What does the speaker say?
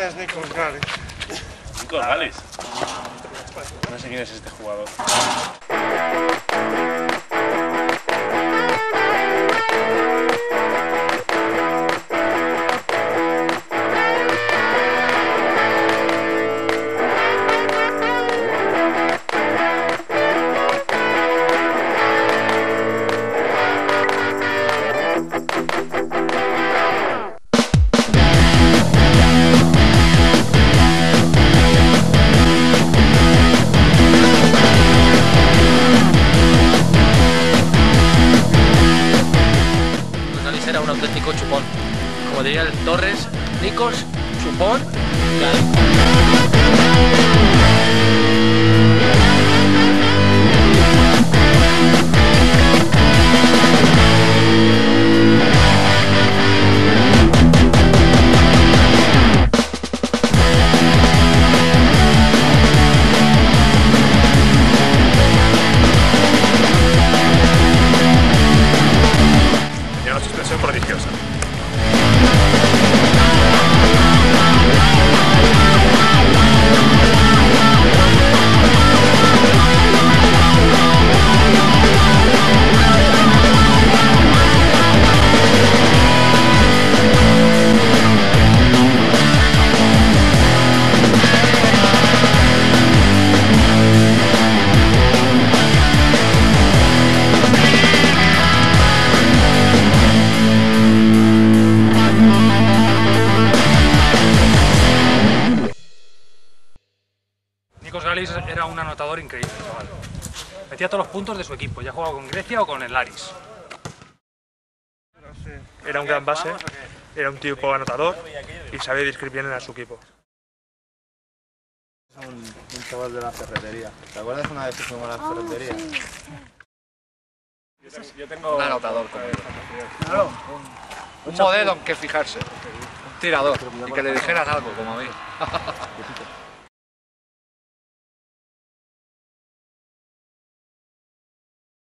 ¿Quién es Nikos Galis? Nikos Galis. No sé quién es este jugador. Era un auténtico chupón. Como diría el Torres, Nicos, chupón, una suspensión Nikos Galis era un anotador increíble, chaval. Metía todos los puntos de su equipo, ya jugaba con Grecia o con el Laris. Era un gran base, era un tipo anotador y sabía describir bien a su equipo. Un, un chaval de la ferretería. ¿Te acuerdas una vez que fuimos a la ferretería? Yo tengo. un anotador él. Un modelo en que fijarse. Un tirador. Y que le dijeran algo, como a mí.